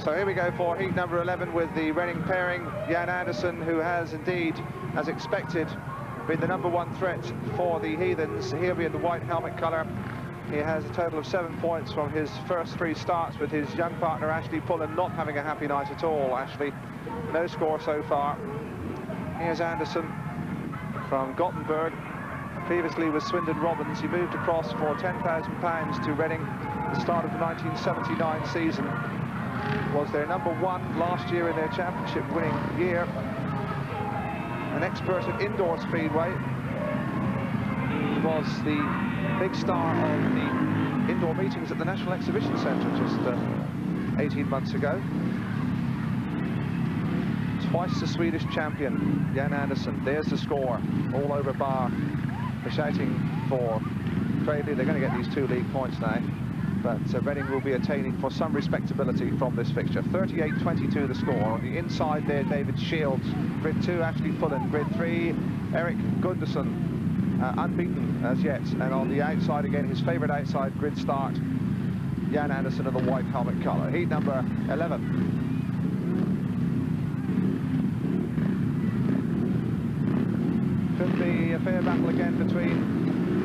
So here we go for heat number 11 with the Reading pairing. Jan Anderson, who has indeed, as expected, been the number one threat for the Heathens. He'll be in the white helmet colour. He has a total of seven points from his first three starts with his young partner Ashley Pullen not having a happy night at all, Ashley. No score so far. Here's Anderson from Gothenburg. Previously with Swindon Robins, he moved across for £10,000 to Reading the start of the 1979 season. Was their number one last year in their championship winning year. An expert at indoor speedway. He was the big star of the indoor meetings at the National Exhibition Centre just uh, 18 months ago. Twice the Swedish champion, Jan Anderson. There's the score, all over bar. They're shouting for Cradley. They're going to get these two league points now. But uh, Reading will be attaining for some respectability from this fixture. 38-22 the score. On the inside there, David Shields. Grid 2, Ashley Pullen. Grid 3, Erik Gundersen, Uh, unbeaten as yet. And on the outside again, his favourite outside grid start, Jan Anderson of the white helmet colour. Heat number 11. Could be a fair battle again between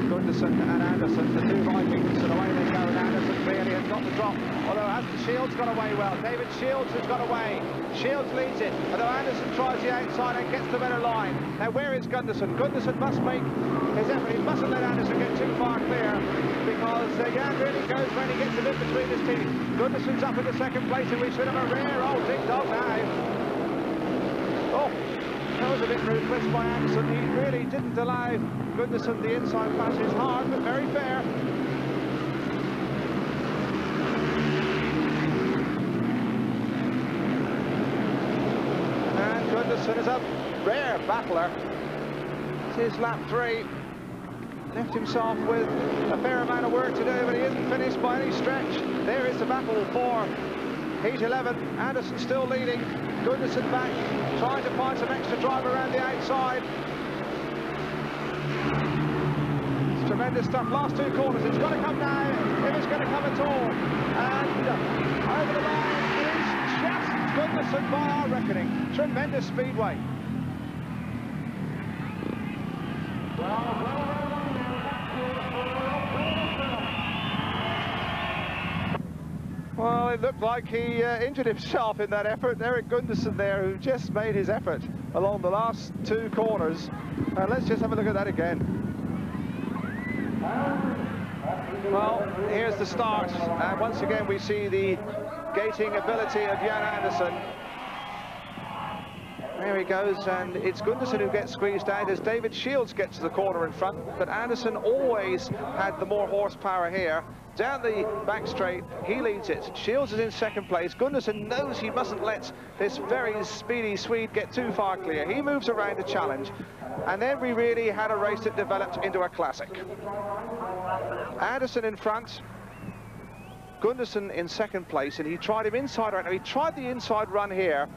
Gundersen and Anderson. The two Vikings and away they go. And Anderson really has got the drop. Although the Shields got away well. David Shields has got away. Shields leads it. Although Anderson tries the outside and gets the better line. Now where is Gundersen? Gundersen must make his effort. He mustn't let Anderson get too far clear because Jan really goes when he gets a bit between his teeth. Gundersen's up in the second place and we should have a rare old ding dog now. Oh, that was a bit ruthless by Anderson. He really didn't allow Gundersen the inside passes hard, but very fair. And Gundersen is a rare battler. It's his lap three. Left himself with a fair amount of work to do, but he isn't finished by any stretch. There is the battle for Heat 11. Anderson still leading. Gundersen back, trying to find some extra drive around the outside. It's tremendous stuff. Last two corners. It's got to come now, if it's going to come at all. And over the line Gundersen by our reckoning. Tremendous speedway. Well, it looked like he uh, injured himself in that effort. Erik Gundersen there, who just made his effort along the last two corners. Uh, let's just have a look at that again. Well, here's the start. And once again, we see the gating ability of Jan Anderson. There he goes, and it's Gundersen who gets squeezed out as David Shields gets to the corner in front, but Anderson always had the more horsepower here. Down the back straight, he leads it. Shields is in second place. Gundersen knows he mustn't let this very speedy Swede get too far clear. He moves around the challenge, and then we really had a race that developed into a classic. Anderson in front, Gundersen in second place, and he tried him inside right now. He tried the inside run here,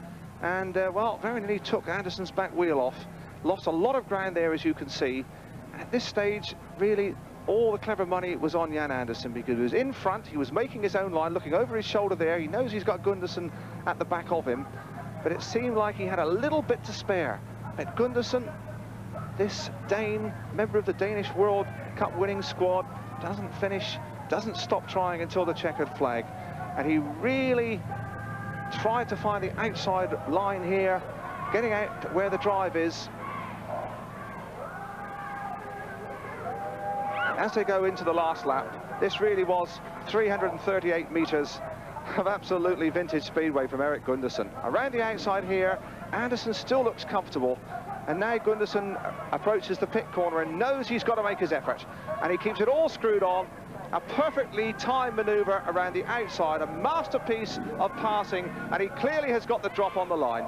and uh, well, very nearly took Anderson's back wheel off. Lost a lot of ground there, as you can see. At this stage, really, all the clever money was on Jan Anderson because he was in front, he was making his own line, looking over his shoulder there. He knows he's got Gundersen at the back of him, but it seemed like he had a little bit to spare. But Gundersen, this Dane, member of the Danish World Cup winning squad, doesn't finish, doesn't stop trying until the checkered flag. And he really tried to find the outside line here, getting out where the drive is. As they go into the last lap, this really was 338 metres of absolutely vintage speedway from Erik Gundersen. Around the outside here, Anderson still looks comfortable. And now Gundersen approaches the pit corner and knows he's got to make his effort. And he keeps it all screwed on. A perfectly timed manoeuvre around the outside, a masterpiece of passing, and he clearly has got the drop on the line.